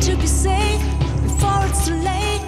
to be safe before it's too late.